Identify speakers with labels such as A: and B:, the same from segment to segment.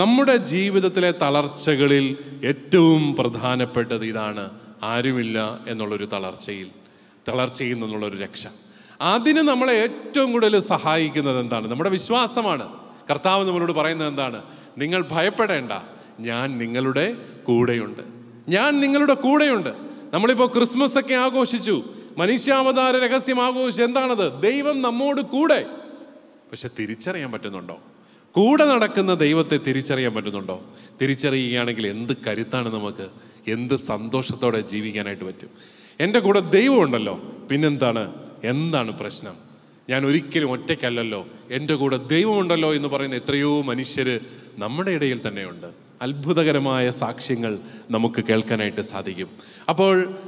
A: നമ്മുടെ ജീവിതത്തിലെ തളർച്ചകളിൽ ഏറ്റവും പ്രധാനപ്പെട്ടത് ഇതാണ്. ആരുമില്ല എന്നുള്ളൊരു തളർച്ചയിൽ തളർച്ചയിൽ നിന്നുള്ളൊരു രക്ഷ. അതിന് നമ്മളെ ഏറ്റവും കൂടുതൽ സഹായിക്കുന്നത് എന്താണ്? നമ്മുടെ വിശ്വാസമാണ്. കർത്താവ് നമ്മളോട് പറയുന്നത് എന്താണ്? നിങ്ങൾ ഭയപ്പെടേണ്ട. ഞാൻ നിങ്ങളുടെ കൂടെയുണ്ട്. ഞാൻ നിങ്ങളുടെ കൂടെയുണ്ട്. നമ്മളിപ്പോൾ ക്രിസ്മസ് ഒക്കെ ആഘോഷിച്ചു. മനുഷ്യാവതാര രഹസ്യം ആഘോഷിച്ചു. എന്താണത്? ദൈവം നമ്മോട് കൂടെ. പക്ഷെ തിരിച്ചറിയാൻ പറ്റുന്നുണ്ടോ? കൂടെ നടക്കുന്ന ദൈവത്തെ തിരിച്ചറിയാൻ പറ്റുന്നുണ്ടോ? തിരിച്ചറിയുകയാണെങ്കിൽ എന്ത് കരുത്താണ് നമുക്ക്? എന്ത് സന്തോഷത്തോടെ ജീവിക്കാനായിട്ട് പറ്റും? എന്റെ കൂടെ ദൈവമുണ്ടല്ലോ. പിന്നെന്താണ്? എന്താണ് പ്രശ്നം? ഞാൻ ഒരിക്കലും ഒറ്റയ്ക്കല്ലല്ലോ. എന്റെ കൂടെ ദൈവമുണ്ടല്ലോ എന്ന് പറയുന്ന എത്രയോ മനുഷ്യർ നമ്മുടെ ഇടയിൽ തന്നെയുണ്ട്. അത്ഭുതകരമായ സാക്ഷ്യങ്ങൾ നമുക്ക് കേൾക്കാനായിട്ട് സാധിക്കും. അപ്പോൾ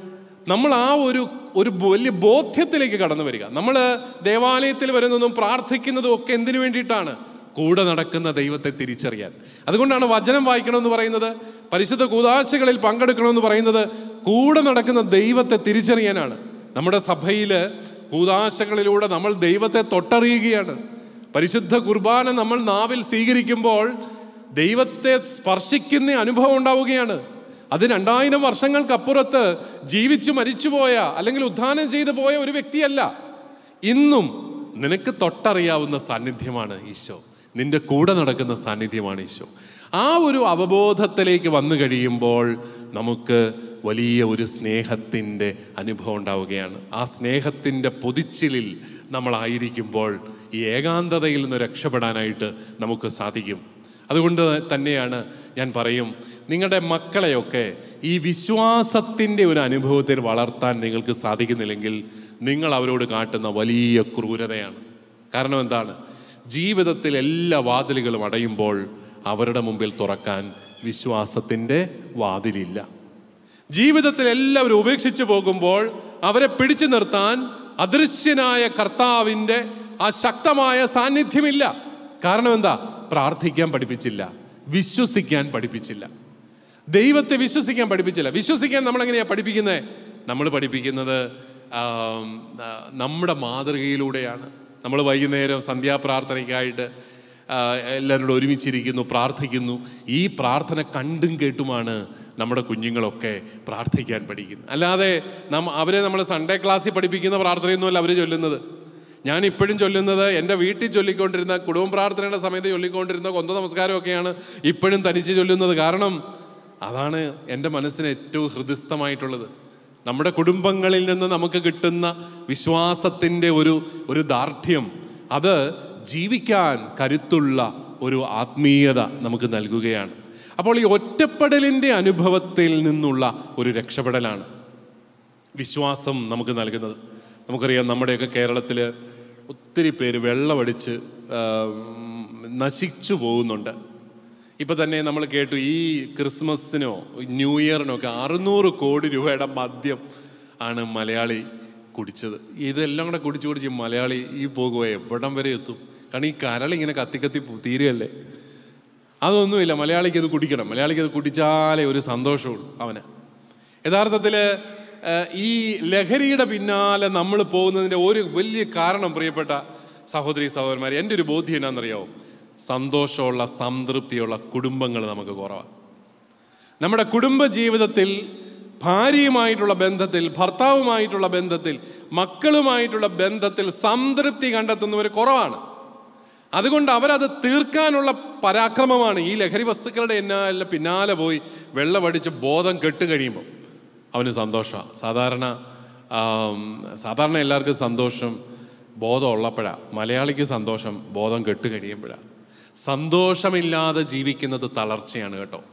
A: നമ്മൾ ആ ഒരു ഒരു വലിയ ബോധ്യത്തിലേക്ക് കടന്നു വരിക. നമ്മൾ ദേവാലയത്തിൽ വരുന്നതും പ്രാർത്ഥിക്കുന്നതും ഒക്കെ എന്തിനു വേണ്ടിയിട്ടാണ്? കൂടെ നടക്കുന്ന ദൈവത്തെ തിരിച്ചറിയാൻ. അതുകൊണ്ടാണ് വചനം വായിക്കണമെന്ന് പറയുന്നത് പരിശുദ്ധ കൂതാശകളിൽ പങ്കെടുക്കണമെന്ന് പറയുന്നത് കൂടെ നടക്കുന്ന ദൈവത്തെ തിരിച്ചറിയാനാണ്. നമ്മുടെ സഭയിൽ കൂതാശകളിലൂടെ നമ്മൾ ദൈവത്തെ തൊട്ടറിയുകയാണ്. പരിശുദ്ധ കുർബാന നമ്മൾ നാവിൽ സ്വീകരിക്കുമ്പോൾ ദൈവത്തെ സ്പർശിക്കുന്ന അനുഭവം ഉണ്ടാവുകയാണ്. അത് രണ്ടായിരം വർഷങ്ങൾക്കപ്പുറത്ത് ജീവിച്ചു മരിച്ചുപോയ അല്ലെങ്കിൽ ഉദ്ധാനം ചെയ്തു പോയ ഒരു വ്യക്തിയല്ല. ഇന്നും നിനക്ക് തൊട്ടറിയാവുന്ന സാന്നിധ്യമാണ് ഈശോ. നിന്റെ കൂടെ നടക്കുന്ന സാന്നിധ്യമാണ് ഈശോ. ആ ഒരു അവബോധത്തിലേക്ക് വന്നു കഴിയുമ്പോൾ നമുക്ക് വലിയ ഒരു സ്നേഹത്തിന്റെ അനുഭവം ഉണ്ടാവുകയാണ്. ആ സ്നേഹത്തിന്റെ പൊതിച്ചിലിൽ നമ്മളായിരിക്കുമ്പോൾ ഈ ഏകാന്തതയിൽ നിന്ന് രക്ഷപ്പെടാനായിട്ട് നമുക്ക് സാധിക്കും. അതുകൊണ്ട് തന്നെയാണ് ഞാൻ പറയും നിങ്ങളുടെ മക്കളെയൊക്കെ ഈ വിശ്വാസത്തിന്റെ ഒരു അനുഭവത്തിൽ വളർത്താൻ നിങ്ങൾക്ക് സാധിക്കുന്നില്ലെങ്കിൽ നിങ്ങൾ അവരോട് കാട്ടുന്ന വലിയ ക്രൂരതയാണ്. കാരണം എന്താണ്? ജീവിതത്തിൽ എല്ലാ വാതിലുകളും അടയുമ്പോൾ അവരുടെ മുമ്പിൽ തുറക്കാൻ വിശ്വാസത്തിന്റെ വാതിലില്ല. ജീവിതത്തിൽ എല്ലാവരും ഉപേക്ഷിച്ചു പോകുമ്പോൾ അവരെ പിടിച്ചു നിർത്താൻ അദൃശ്യനായ കർത്താവിന്റെ ആ ശക്തമായ സാന്നിധ്യമില്ല. കാരണം എന്താ? പ്രാർത്ഥിക്കാൻ പഠിപ്പിച്ചില്ല. വിശ്വസിക്കാൻ പഠിപ്പിച്ചില്ല. ദൈവത്തെ വിശ്വസിക്കാൻ പഠിപ്പിച്ചില്ല. വിശ്വസിക്കാൻ നമ്മൾ എങ്ങനെയാ പഠിപ്പിക്കുന്നത് നമ്മൾ പഠിപ്പിക്കുന്നത് നമ്മുടെ മാതൃകയിലൂടെയാണ്. നമ്മൾ വൈകുന്നേരം സന്ധ്യാപ്രാർത്ഥനയ്ക്കായിട്ട് എല്ലാവരോടും ഒരുമിച്ചിരിക്കുന്നു പ്രാർത്ഥിക്കുന്നു. ഈ പ്രാർത്ഥന കണ്ടും കേട്ടുമാണ് നമ്മുടെ കുഞ്ഞുങ്ങളൊക്കെ പ്രാർത്ഥിക്കാൻ പഠിക്കുന്നത്. അല്ലാതെ നമ്മ അവരെ നമ്മൾ സൺഡേ ക്ലാസ്സിൽ പഠിപ്പിക്കുന്ന പ്രാർത്ഥനയൊന്നുമല്ല അവർ ചൊല്ലുന്നത്. ഞാൻ ഇപ്പോഴും ചൊല്ലുന്നത് എന്റെ വീട്ടിൽ ചൊല്ലിക്കൊണ്ടിരുന്ന കുടുംബ പ്രാർത്ഥനയുടെ സമയത്ത് ചൊല്ലിക്കൊണ്ടിരുന്ന കൊന്ത നമസ്കാരമൊക്കെയാണ് ഇപ്പോഴും തനിച്ച് ചൊല്ലുന്നത്. കാരണം അതാണ് എന്റെ മനസ്സിന് ഏറ്റവും ഹൃദയസ്ഥമായിട്ടുള്ളത്. നമ്മുടെ കുടുംബങ്ങളിൽ നിന്ന് നമുക്ക് കിട്ടുന്ന വിശ്വാസത്തിന്റെ ഒരു ഒരു ദാർഢ്യം അത് ജീവിക്കാൻ കരുത്തുള്ള ഒരു ആത്മീയത നമുക്ക് നൽകുകയാണ്. അപ്പോൾ ഈ ഒറ്റപ്പെടലിന്റെ അനുഭവത്തിൽ നിന്നുള്ള ഒരു രക്ഷപ്പെടലാണ് വിശ്വാസം നമുക്ക് നൽകുന്നത്. നമുക്കറിയാം നമ്മുടെയൊക്കെ കേരളത്തിൽ ഒത്തിരി പേര് വെള്ളമടിച്ച് നശിച്ചു പോകുന്നുണ്ട്. ഇപ്പം തന്നെ നമ്മൾ കേട്ടു ഈ ക്രിസ്മസിനോ ന്യൂ ഇയറിനോ ഒക്കെ അറുന്നൂറ് കോടി രൂപയുടെ മദ്യം ആണ് മലയാളി കുടിച്ചത്. ഇതെല്ലാം കൂടെ കുടിച്ച് കുടിച്ച് മലയാളി ഈ പോകുക എവിടം വരെ എത്തും? കാരണം ഈ കരളിങ്ങനെ കത്തി കത്തി തീരുകയല്ലേ? അതൊന്നുമില്ല. മലയാളിക്ക് അത് കുടിക്കണം. മലയാളിക്ക് അത് കുടിച്ചാലേ ഒരു സന്തോഷമുള്ളൂ അവന്. യഥാർത്ഥത്തിൽ ഈ ലഹരിയുടെ പിന്നാലെ നമ്മൾ പോകുന്നതിന്റെ ഒരു വലിയ കാരണം പ്രിയപ്പെട്ട സഹോദരി സഹോദരന്മാർ എന്റെ ഒരു ബോധ്യം എന്നാണെന്നറിയാമോ സന്തോഷമുള്ള സംതൃപ്തിയുള്ള കുടുംബങ്ങൾ നമുക്ക് കുറവാണ് നമ്മുടെ കുടുംബ ജീവിതത്തിൽ ഭാര്യയുമായിട്ടുള്ള ബന്ധത്തിൽ ഭർത്താവുമായിട്ടുള്ള ബന്ധത്തിൽ മക്കളുമായിട്ടുള്ള ബന്ധത്തിൽ സംതൃപ്തി കണ്ടെത്തുന്നവർ കുറവാണ്. അതുകൊണ്ട് അവരത് തീർക്കാനുള്ള പരാക്രമമാണ് ഈ ലഹരി വസ്തുക്കളുടെ എന്നല്ല പിന്നാലെ പോയി വെള്ളമടിച്ച് ബോധം കെട്ട് കഴിയുമ്പോൾ അവന് സന്തോഷമാണ് സാധാരണ സാധാരണ എല്ലാവർക്കും സന്തോഷം ബോധം ഉള്ളപ്പോഴാണ് മലയാളിക്ക് സന്തോഷം ബോധം കെട്ട് കഴിയുമ്പോഴാണ് സന്തോഷമില്ലാതെ ജീവിക്കുന്നത് തളർച്ചയാണ് കേട്ടോ.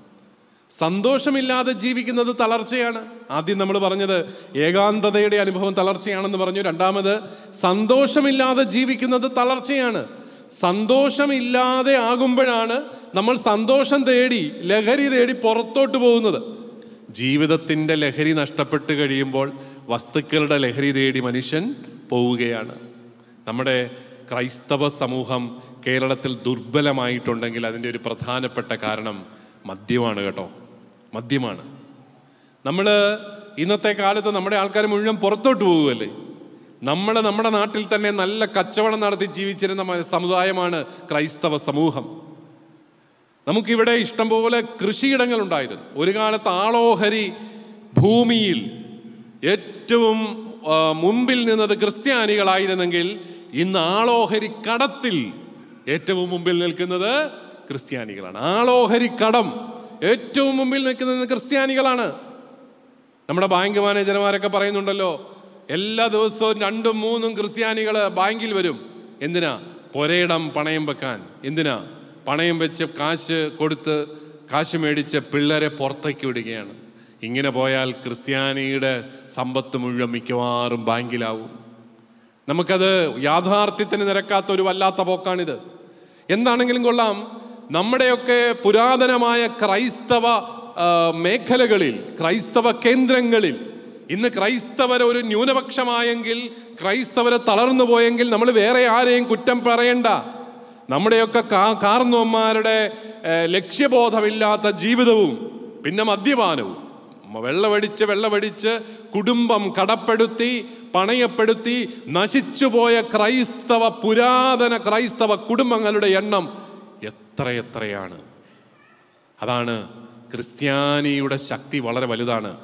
A: സന്തോഷമില്ലാതെ ജീവിക്കുന്നത് തളർച്ചയാണ്. ആദ്യം നമ്മൾ പറഞ്ഞത് ഏകാന്തതയുടെ അനുഭവം തളർച്ചയാണെന്ന് പറഞ്ഞു. രണ്ടാമത് സന്തോഷമില്ലാതെ ജീവിക്കുന്നത് തളർച്ചയാണ്. സന്തോഷമില്ലാതെ ആകുമ്പോഴാണ് നമ്മൾ സന്തോഷം തേടി ലഹരി തേടി പുറത്തോട്ട് പോകുന്നത്. ജീവിതത്തിന്റെ ലഹരി നഷ്ടപ്പെട്ട് കഴിയുമ്പോൾ വസ്തുക്കളുടെ ലഹരി തേടി മനുഷ്യൻ പോവുകയാണ്. നമ്മുടെ ക്രൈസ്തവ സമൂഹം കേരളത്തിൽ ദുർബലമായിട്ടുണ്ടെങ്കിൽ അതിന്റെ ഒരു പ്രധാനപ്പെട്ട കാരണം മദ്യമാണ് കേട്ടോ. മദ്യമാണ്. നമ്മൾ ഇന്നത്തെ കാലത്ത് നമ്മുടെ ആൾക്കാർ മുഴുവൻ പുറത്തോട്ട് പോകുമല്ലേ നമ്മൾ നമ്മുടെ നാട്ടിൽ തന്നെ നല്ല കച്ചവടം നടത്തി ജീവിച്ചിരുന്ന സമുദായമാണ് ക്രൈസ്തവ സമൂഹം. നമുക്കിവിടെ ഇഷ്ടംപോലെ കൃഷിയിടങ്ങൾ ഉണ്ടായിരുന്നു ഒരു കാലത്ത് ആളോഹരി ഭൂമിയിൽ ഏറ്റവും മുമ്പിൽ നിന്നത് ക്രിസ്ത്യാനികളായിരുന്നെങ്കിൽ ഇന്ന് ആളോഹരി കടത്തിൽ ഏറ്റവും മുമ്പിൽ നിൽക്കുന്നത് ക്രിസ്ത്യാനികളാണ്. ആളോഹരി കടം ഏറ്റവും മുമ്പിൽ നിൽക്കുന്നത് ക്രിസ്ത്യാനികളാണ്. നമ്മുടെ ബാങ്ക് മാനേജർമാരൊക്കെ പറയുന്നുണ്ടല്ലോ എല്ലാ ദിവസവും രണ്ടും മൂന്നും ക്രിസ്ത്യാനികൾ ബാങ്കിൽ വരും. എന്തിനാ? പൊരയിടം പണയം വെക്കാൻ. എന്തിനാ? പണയം വെച്ച് കാശ് കൊടുത്ത് കാശ് മേടിച്ച് പിള്ളേരെ പുറത്തേക്ക് വിടുകയാണ്. ഇങ്ങനെ പോയാൽ ക്രിസ്ത്യാനിയുടെ സമ്പത്ത് മുഴുവൻ മിക്കവാറും ബാങ്കിലാവും. നമുക്കത് യാഥാർത്ഥ്യത്തിന് നിരക്കാത്ത ഒരു വല്ലാത്ത പോക്കാണിത്. എന്താണെങ്കിലും കൊള്ളാം. നമ്മുടെയൊക്കെ പുരാതനമായ ക്രൈസ്തവ മേഖലകളിൽ ക്രൈസ്തവ കേന്ദ്രങ്ങളിൽ ഇന്ന് ക്രൈസ്തവർ ഒരു ന്യൂനപക്ഷമായെങ്കിൽ ക്രൈസ്തവരെ തളർന്നു പോയെങ്കിൽ നമ്മൾ വേറെ ആരെയും കുറ്റം പറയണ്ട. നമ്മുടെയൊക്കെ കാ കാർന്നവന്മാരുടെ ഏ, ലക്ഷ്യബോധമില്ലാത്ത ജീവിതവും പിന്നെ മദ്യപാനവും. വെള്ളമടിച്ച് വെള്ളമടിച്ച് കുടുംബം കടപ്പെടുത്തി പണയപ്പെടുത്തി നശിച്ചുപോയ ക്രൈസ്തവ പുരാതന ക്രൈസ്തവ കുടുംബങ്ങളുടെ എണ്ണം എത്രയെത്രയാണ്? അതാണ് ക്രിസ്ത്യാനിയുടെ ശക്തി വളരെ വലുതാണ്.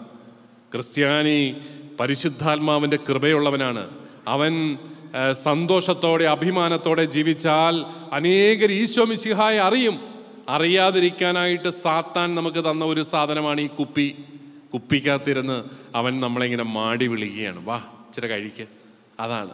A: ക്രിസ്ത്യാനി പരിശുദ്ധാത്മാവിന്റെ കൃപയുള്ളവനാണ്. അവൻ സന്തോഷത്തോടെ അഭിമാനത്തോടെ ജീവിച്ചാൽ അനേകർ ഈശോ മിശിഹായെ അറിയും. അറിയാതിരിക്കാനായിട്ട് സാത്താൻ നമുക്ക് തന്ന ഒരു സാധനമാണ് ഈ കുപ്പി. കുപ്പിക്കകത്തിരുന്ന് അവൻ നമ്മളിങ്ങനെ മാടി വിളിക്കുകയാണ്. വാ ഇച്ചിരി കഴിക്ക്. അതാണ്.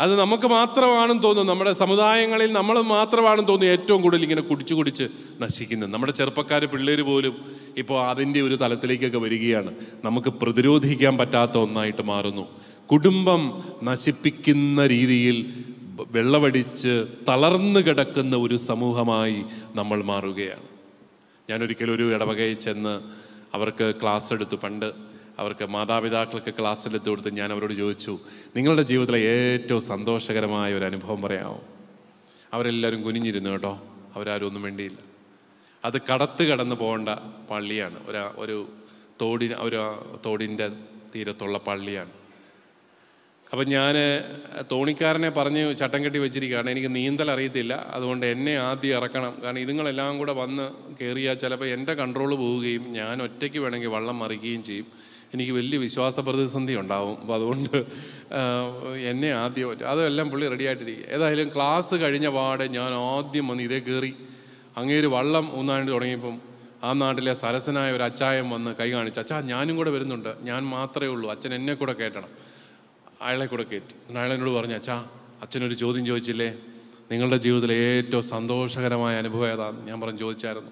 A: അത് നമുക്ക് മാത്രമാണെന്ന് തോന്നുന്നു. നമ്മുടെ സമുദായങ്ങളിൽ നമ്മൾ മാത്രമാണെന്ന് തോന്നുന്നു ഏറ്റവും കൂടുതൽ ഇങ്ങനെ കുടിച്ചു കുടിച്ച് നശിക്കുന്നത്. നമ്മുടെ ചെറുപ്പക്കാർ പിള്ളേർ പോലും ഇപ്പോൾ അതിന്റെ ഒരു തലത്തിലേക്കൊക്കെ വരികയാണ്. നമുക്ക് പ്രതിരോധിക്കാൻ പറ്റാത്ത ഒന്നായിട്ട് മാറുന്നു. കുടുംബം നശിപ്പിക്കുന്ന രീതിയിൽ വെള്ളമടിച്ച് തളർന്നു കിടക്കുന്ന ഒരു സമൂഹമായി നമ്മൾ മാറുകയാണ്. ഞാനൊരിക്കലും ഒരു ഇടവകയിൽ ചെന്ന് അവർക്ക് ക്ലാസ് എടുത്തു. പണ്ട് അവർക്ക് മാതാപിതാക്കൾക്ക് ക്ലാസ് എടുത്തു കൊടുത്ത് ഞാൻ അവരോട് ചോദിച്ചു നിങ്ങളുടെ ജീവിതത്തിലെ ഏറ്റവും സന്തോഷകരമായ ഒരു അനുഭവം പറയാമോ? അവരെല്ലാവരും കുനിഞ്ഞിരുന്നു കേട്ടോ. അവരാരും ഒന്നും വേണ്ടിയില്ല അത് കടത്ത് കടന്ന് പോകേണ്ട പള്ളിയാണ്. ഒരു ഒരു തോടിന് ഒരു തോടിന്റെ തീരത്തുള്ള പള്ളിയാണ്. അപ്പം ഞാൻ തോണിക്കാരനെ പറഞ്ഞ് ചട്ടം കെട്ടി വെച്ചിരിക്കുകയാണ്. എനിക്ക് നീന്തൽ അറിയത്തില്ല. അതുകൊണ്ട് എന്നെ ആദ്യം ഇറക്കണം. കാരണം ഇതുങ്ങളെല്ലാം കൂടെ വന്ന് കയറിയാൽ ചിലപ്പോൾ എന്റെ കൺട്രോൾ പോവുകയും ഞാൻ ഒറ്റയ്ക്ക് വേണമെങ്കിൽ വള്ളം മറിക്കുകയും ചെയ്യും. എനിക്ക് വലിയ വിശ്വാസ പ്രതിസന്ധി ഉണ്ടാവും. അപ്പോൾ അതുകൊണ്ട് എന്നെ ആദ്യം അതെല്ലാം പുള്ളി റെഡി ആയിട്ടിരിക്കും ഏതായാലും ക്ലാസ് കഴിഞ്ഞ പാടെ ഞാൻ ആദ്യം വന്ന് ഇതേ കയറി അങ്ങേര് വള്ളം ഊന്നാണ്ട് തുടങ്ങിയപ്പം ആ നാട്ടിലെ സരസനായ ഒരു അച്ചായം വന്ന് കൈ കാണിച്ചു. അച്ഛാ ഞാനും കൂടെ വരുന്നുണ്ട്. ഞാൻ മാത്രമേ ഉള്ളൂ. അച്ഛൻ എന്നെ കൂടെ കേട്ടണം അയാളെ കൂടെ കയറ്റി അയാൾ എന്നോട് പറഞ്ഞു അച്ഛാ അച്ഛനൊരു ചോദ്യം ചോദിച്ചില്ലേ? നിങ്ങളുടെ ജീവിതത്തിലെ ഏറ്റവും സന്തോഷകരമായ അനുഭവം ഏതാന്ന്? ഞാൻ പറഞ്ഞു ചോദിച്ചായിരുന്നു.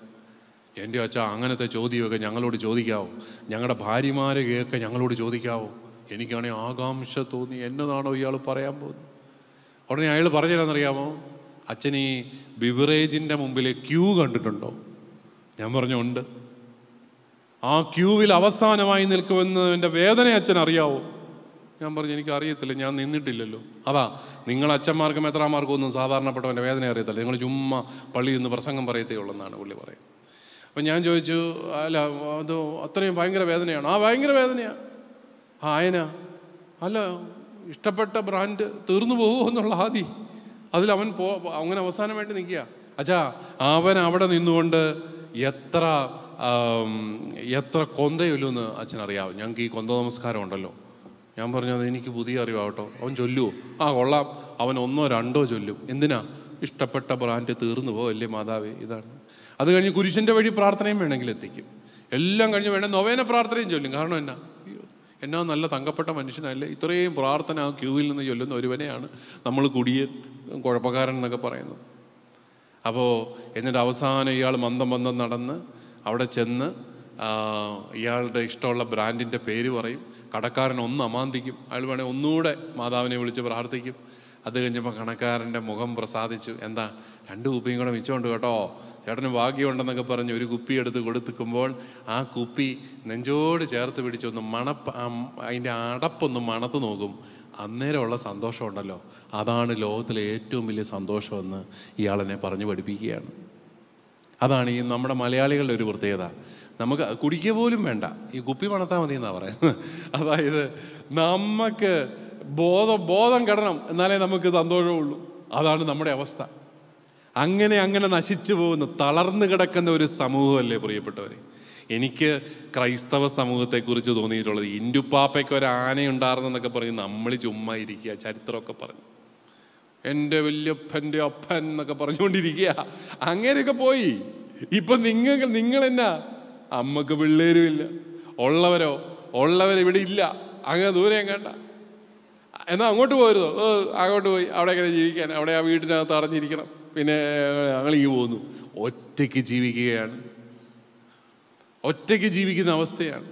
A: എന്റെ അച്ഛാ അങ്ങനത്തെ ചോദ്യമൊക്കെ ഞങ്ങളോട് ചോദിക്കാവോ? ഞങ്ങളുടെ ഭാര്യമാരെ കേൾക്കെ ഞങ്ങളോട് ചോദിക്കാവോ? എനിക്കാണെങ്കിൽ ആകാംക്ഷ തോന്നി എന്നതാണോ ഇയാൾ പറയാൻ പോകുന്നത്? ഉടനെ അയാൾ പറഞ്ഞതെന്നറിയാമോ? അച്ഛൻ ഈ ബിവറേജിന്റെ മുമ്പിൽ ക്യൂ കണ്ടിട്ടുണ്ടോ? ഞാൻ പറഞ്ഞു ഉണ്ട്. ആ ക്യൂവിൽ അവസാനമായി നിൽക്കുമെന്നതിന്റെ വേദന അച്ഛൻ അറിയാവോ ഞാൻ പറഞ്ഞു എനിക്ക് അറിയത്തില്ല ഞാൻ നിന്നിട്ടില്ലല്ലോ. അതാ നിങ്ങൾ അച്ഛന്മാർക്കും എത്രാമാർക്കും ഒന്നും സാധാരണപ്പെട്ടവന്റെ വേദന അറിയത്തില്ല. നിങ്ങൾ ചുമ്മാ പള്ളിയിൽ നിന്ന് പ്രസംഗം പറയത്തേ ഉള്ളൂ എന്നാണ് പുള്ളി പറയുന്നത്. അപ്പം ഞാൻ ചോദിച്ചു അല്ല അത് അത്രയും ഭയങ്കര വേദനയാണ്? ആ ഭയങ്കര വേദനയാണ് ആ അയന. അല്ല ഇഷ്ടപ്പെട്ട ബ്രാൻഡ് തീർന്നു പോകുമോ എന്നുള്ള ആദി. അതിൽ അവൻ പോ അങ്ങനെ അവസാനം വേണ്ടി നിൽക്കുക. അച്ഛാ അവൻ അവിടെ നിന്നുകൊണ്ട് എത്ര എത്ര കൊന്തയൊല്ലുമെന്ന് അച്ഛനറിയാവും? ഞങ്ങൾക്ക് ഈ കൊന്ത നമസ്കാരം ഉണ്ടല്ലോ. ഞാൻ പറഞ്ഞു അത് എനിക്ക് പുതിയ അറിവാട്ടോ. അവൻ ചൊല്ലുവോ? ആ കൊള്ളാം. അവൻ ഒന്നോ രണ്ടോ ചൊല്ലും. എന്തിനാ? ഇഷ്ടപ്പെട്ട ബ്രാൻഡ് തീർന്നു പോവല്ലേ മാതാവേ. ഇതാണ്. അത് കഴിഞ്ഞ് കുരിശിന്റെ വഴി പ്രാർത്ഥനയും വേണമെങ്കിൽ എത്തിക്കും. എല്ലാം കഴിഞ്ഞ് വേണം നൊവേന പ്രാർത്ഥനയും ചൊല്ലും. കാരണം എന്നാ? എന്നാ നല്ല തങ്കപ്പെട്ട മനുഷ്യനല്ലേ? ഇത്രയും പ്രാർത്ഥന ആ ക്യൂവിൽ നിന്ന് ചൊല്ലുന്ന ഒരുവനെയാണ് നമ്മൾ കുടിയൻ കുഴപ്പക്കാരൻ എന്നൊക്കെ പറയുന്നത്. അപ്പോൾ എന്നിട്ട് അവസാനം ഇയാൾ മന്ദം മന്ദം നടന്ന് അവിടെ ചെന്ന് ഇയാളുടെ ഇഷ്ടമുള്ള ബ്രാൻഡിന്റെ പേര് പറയും. കടക്കാരൻ ഒന്ന് അമാന്തിക്കും. അയാൾ വേണേൽ ഒന്നുകൂടെ മാതാവിനെ വിളിച്ച് പ്രാർത്ഥിക്കും. അത് കഴിഞ്ഞപ്പോൾ കണക്കാരന്റെ മുഖം പ്രസാദിച്ചു. എന്താ? രണ്ട് കുപ്പിയും കൂടെ മിച്ചമുണ്ട് കേട്ടോ. ചേട്ടന് ഭാഗ്യമുണ്ടെന്നൊക്കെ പറഞ്ഞ് ഒരു കുപ്പി എടുത്ത് കൊടുത്തുക്കുമ്പോൾ ആ കുപ്പി നെഞ്ചോട് ചേർത്ത് പിടിച്ചൊന്ന് മണപ്പ് അതിന്റെ അടപ്പൊന്ന് മണത്ത് നോക്കും. അന്നേരമുള്ള സന്തോഷമുണ്ടല്ലോ. അതാണ് ലോകത്തിലെ ഏറ്റവും വലിയ സന്തോഷമെന്ന് ഇയാളെന്നെ പറഞ്ഞു പഠിപ്പിക്കുകയാണ്. അതാണ് ഈ നമ്മുടെ മലയാളികളുടെ ഒരു പ്രത്യേകത. നമുക്ക് കുടിക്കുക പോലും വേണ്ട. ഈ കുപ്പി പണത്താൽ മതി എന്നാണ് പറയുന്നത്. അതായത് നമുക്ക് ബോധം ബോധം കിടണം എന്നാലേ നമുക്ക് സന്തോഷമുള്ളൂ. അതാണ് നമ്മുടെ അവസ്ഥ. അങ്ങനെ അങ്ങനെ നശിച്ചു പോകുന്ന തളർന്നു കിടക്കുന്ന ഒരു സമൂഹമല്ലേ പ്രിയപ്പെട്ടവരെ. എനിക്ക് ക്രൈസ്തവ സമൂഹത്തെക്കുറിച്ച് തോന്നിയിട്ടുള്ളത് ഇൻഡുപ്പാപ്പയ്ക്ക് ഒരു ആനയുണ്ടായിരുന്നെന്നൊക്കെ പറഞ്ഞ് നമ്മൾ ചുമ്മാ ഇരിക്കുക ചരിത്രമൊക്കെ പറഞ്ഞു. എന്റെ വല്യപ്പന്റെ അപ്പൻ എന്നൊക്കെ പറഞ്ഞുകൊണ്ടിരിക്കുക. അങ്ങനെയൊക്കെ പോയി. ഇപ്പം നിങ്ങൾ നിങ്ങൾ എന്നാ? അമ്മയ്ക്ക് പിള്ളേരും ഇല്ല ഉള്ളവരോ ഉള്ളവരിവിടെ ഇല്ല. അങ്ങ് ദൂരെ കണ്ട എന്നാൽ അങ്ങോട്ട് പോരുതോ? അങ്ങോട്ട് പോയി. അവിടെ എങ്ങനെ ജീവിക്കാൻ. അവിടെ ആ വീട്ടിനകത്ത് അടഞ്ഞിരിക്കണം പിന്നെ ഞങ്ങളിങ്ങ് പോകുന്നു. ഒറ്റയ്ക്ക് ജീവിക്കുകയാണ്. ഒറ്റയ്ക്ക് ജീവിക്കുന്ന അവസ്ഥയാണ്.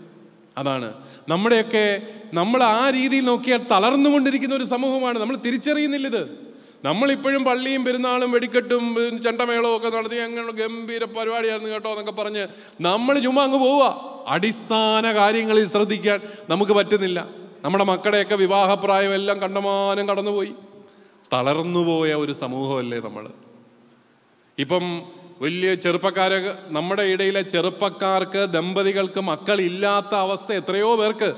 A: അതാണ്. നമ്മുടെയൊക്കെ നമ്മൾ ആ രീതിയിൽ നോക്കിയാൽ തളർന്നുകൊണ്ടിരിക്കുന്ന ഒരു സമൂഹമാണ്. നമ്മൾ തിരിച്ചറിയുന്നില്ല ഇത് നമ്മളിപ്പോഴും പള്ളിയും പെരുന്നാളും വെടിക്കെട്ടും ചെണ്ടമേളവും ഒക്കെ നടത്തി അങ്ങനെ ഗംഭീര പരിപാടിയായിരുന്നു കേട്ടോ എന്നൊക്കെ പറഞ്ഞ് നമ്മൾ ചുമ്മാ അങ്ങ് പോവുക. അടിസ്ഥാന കാര്യങ്ങളിൽ ശ്രദ്ധിക്കാൻ നമുക്ക് പറ്റുന്നില്ല. നമ്മുടെ മക്കളുടെയൊക്കെ വിവാഹപ്രായം എല്ലാം കണ്ടമാനം കടന്നുപോയി. തളർന്നുപോയ ഒരു സമൂഹമല്ലേ നമ്മൾ. ഇപ്പം വലിയ ചെറുപ്പക്കാരെ നമ്മുടെ ഇടയിലെ ചെറുപ്പക്കാർക്ക് ദമ്പതികൾക്ക് മക്കളില്ലാത്ത അവസ്ഥ എത്രയോ പേർക്ക്.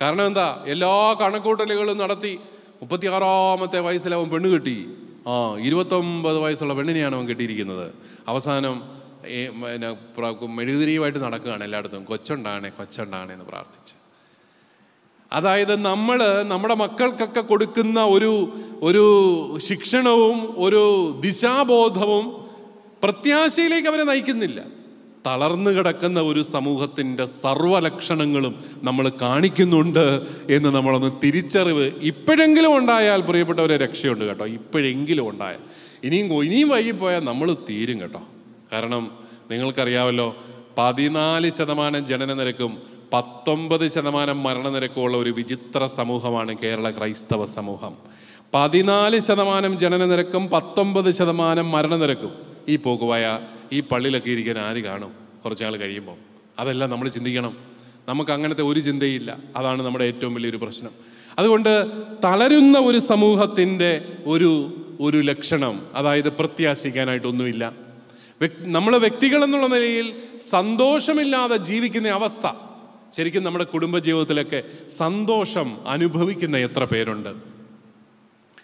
A: കാരണം എന്താ? എല്ലാ കണക്കൂട്ടലുകളും നടത്തി മുപ്പത്തിയാറാമത്തെ വയസ്സിൽ അവൻ പെണ്ണ് കെട്ടി. ആ ഇരുപത്തൊമ്പത് വയസ്സുള്ള പെണ്ണിനെയാണ് അവൻ കെട്ടിയിരിക്കുന്നത്. അവസാനം പിന്നെ മെഴുകുതിരിയുമായിട്ട് നടക്കുകയാണ് എല്ലായിടത്തും. കൊച്ചുണ്ടാണേ കൊച്ചുണ്ടാണേ എന്ന് പ്രാർത്ഥിച്ച്. അതായത് നമ്മൾ നമ്മുടെ മക്കൾക്കൊക്കെ കൊടുക്കുന്ന ഒരു ഒരു ശിക്ഷണവും ഒരു ദിശാബോധവും പ്രത്യാശയിലേക്ക് അവരെ നയിക്കുന്നില്ല. തളർന്നു കിടക്കുന്ന ഒരു സമൂഹത്തിന്റെ സർവലക്ഷണങ്ങളും നമ്മൾ കാണിക്കുന്നുണ്ട് എന്ന് നമ്മളൊന്ന് തിരിച്ചറിവ് ഇപ്പോഴെങ്കിലും ഉണ്ടായാൽ പ്രിയപ്പെട്ടവരെ രക്ഷയുണ്ട് കേട്ടോ. ഇപ്പോഴെങ്കിലും ഉണ്ടായാൽ. ഇനിയും ഇനിയും വൈകിപ്പോയാൽ നമ്മൾ തീരും കേട്ടോ. കാരണം നിങ്ങൾക്കറിയാമല്ലോ പതിനാല് ശതമാനം ജനന നിരക്കും പത്തൊമ്പത് ശതമാനം മരണനിരക്കുമുള്ള ഒരു വിചിത്ര സമൂഹമാണ് കേരള ക്രൈസ്തവ സമൂഹം. പതിനാല് ശതമാനം ജനന നിരക്കും പത്തൊമ്പത് ശതമാനം മരണനിരക്കും ഈ പോകുവായ ഈ പള്ളിയിലൊക്കെ ഇരിക്കാൻ ആര് കാണും? കുറച്ച് നാൾ കഴിയുമ്പോൾ. അതെല്ലാം നമ്മൾ ചിന്തിക്കണം. നമുക്ക് അങ്ങനത്തെ ഒരു ചിന്തയില്ല. അതാണ് നമ്മുടെ ഏറ്റവും വലിയൊരു പ്രശ്നം. അതുകൊണ്ട് തളരുന്ന ഒരു സമൂഹത്തിന്റെ ഒരു ഒരു ലക്ഷണം അതായത് പ്രത്യാശിക്കാനായിട്ടൊന്നുമില്ല. നമ്മൾ വ്യക്തികൾ എന്നുള്ള നിലയിൽ സന്തോഷമില്ലാതെ ജീവിക്കുന്ന അവസ്ഥ. ശരിക്കും നമ്മുടെ കുടുംബജീവിതത്തിലൊക്കെ സന്തോഷം അനുഭവിക്കുന്ന എത്ര പേരുണ്ട്?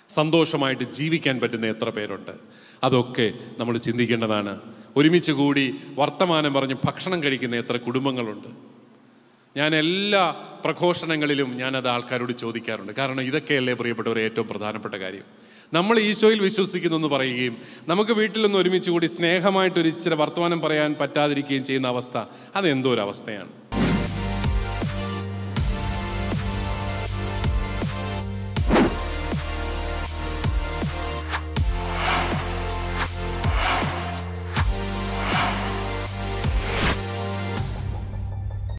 A: സന്തോഷമായിട്ട് ജീവിക്കാൻ പറ്റുന്ന എത്ര പേരുണ്ട്? അതൊക്കെ നമ്മൾ ചിന്തിക്കേണ്ടതാണ്. ഒരുമിച്ച് കൂടി വർത്തമാനം പറഞ്ഞ് ഭക്ഷണം കഴിക്കുന്ന എത്ര കുടുംബങ്ങളുണ്ട്. ഞാൻ എല്ലാ പ്രഘോഷണങ്ങളിലും ഞാനത് ആൾക്കാരോട് ചോദിക്കാറുണ്ട്. കാരണം ഇതൊക്കെയല്ലേ പ്രിയപ്പെട്ടവരെ ഏറ്റവും പ്രധാനപ്പെട്ട കാര്യം. നമ്മൾ ഈശോയിൽ വിശ്വസിക്കുന്നു എന്ന് പറയുകയും നമുക്ക് വീട്ടിലൊന്ന് ഒരുമിച്ച് കൂടി സ്നേഹമായിട്ട് ഒരു ഇച്ചിരി വർത്തമാനം പറയാൻ പറ്റാതിരിക്കുകയും ചെയ്യുന്ന അവസ്ഥ അതെന്തോ ഒരു അവസ്ഥയാണ്.